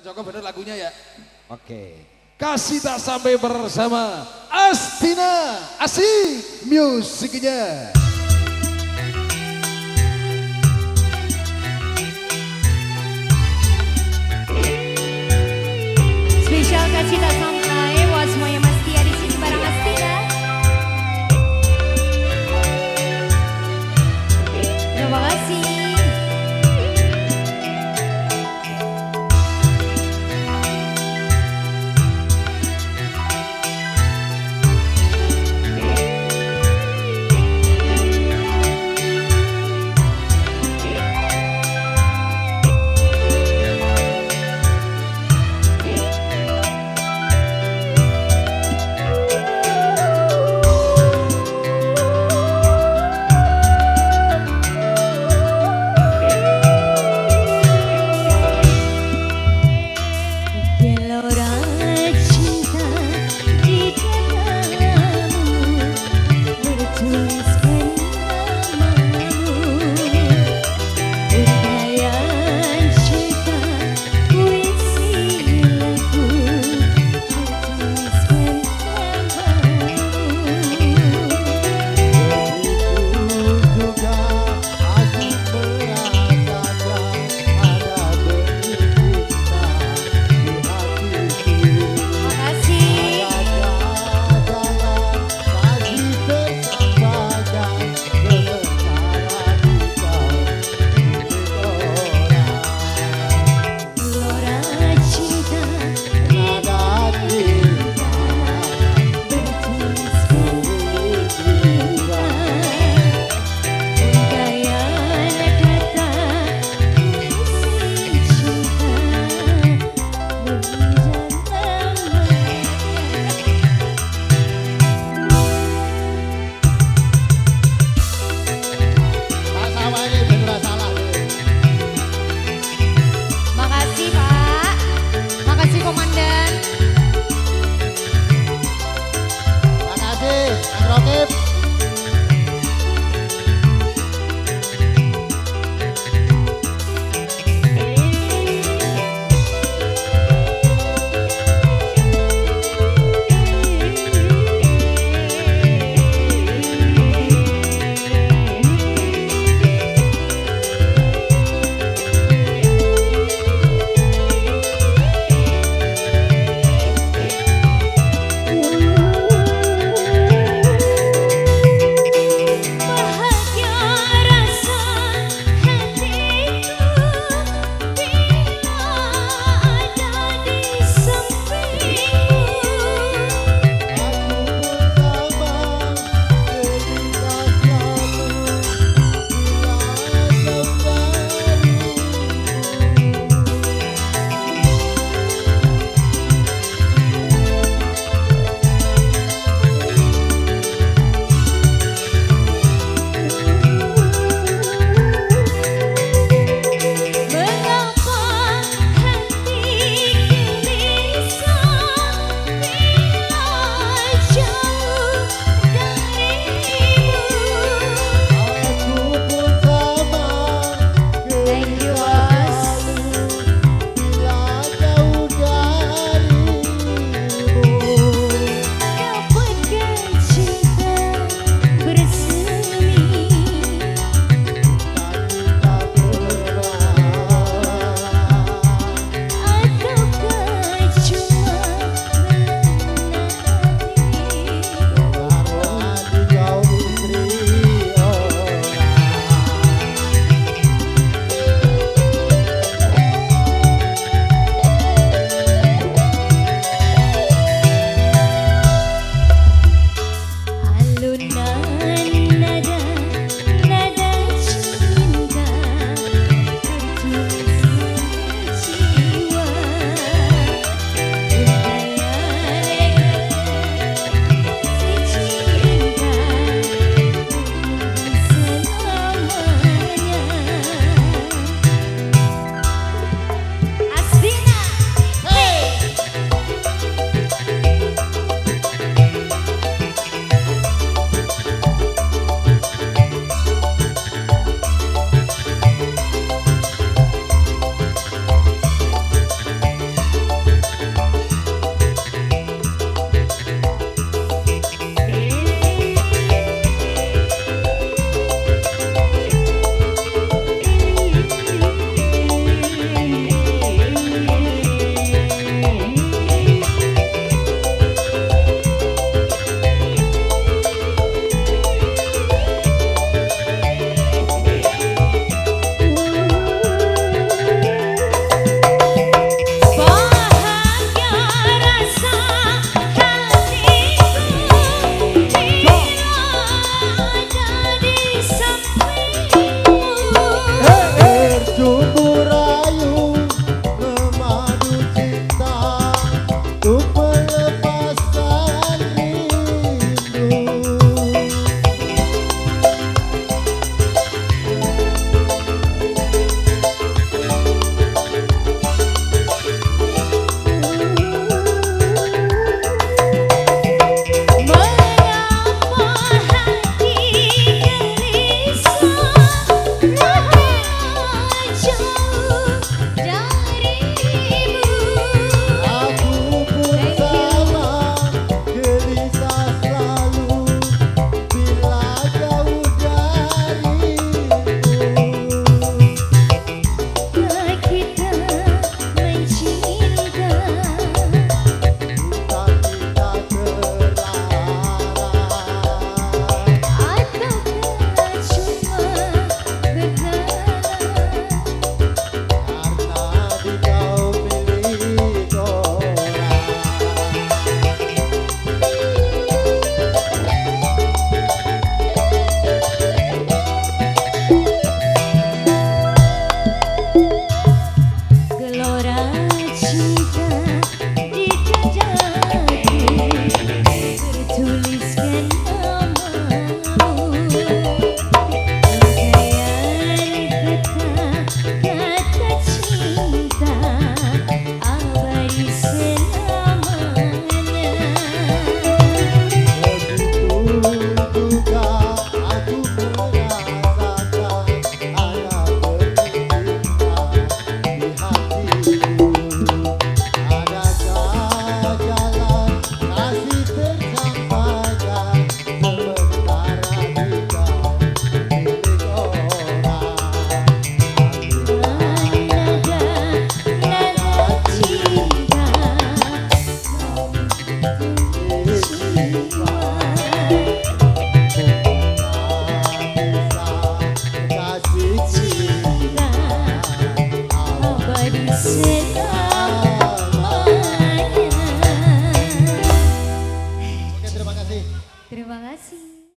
Pak Joko bener lagunya ya? Oke. Kasih tak sampai bersama Astina Asik musiknya. Spesial kasih tak sampai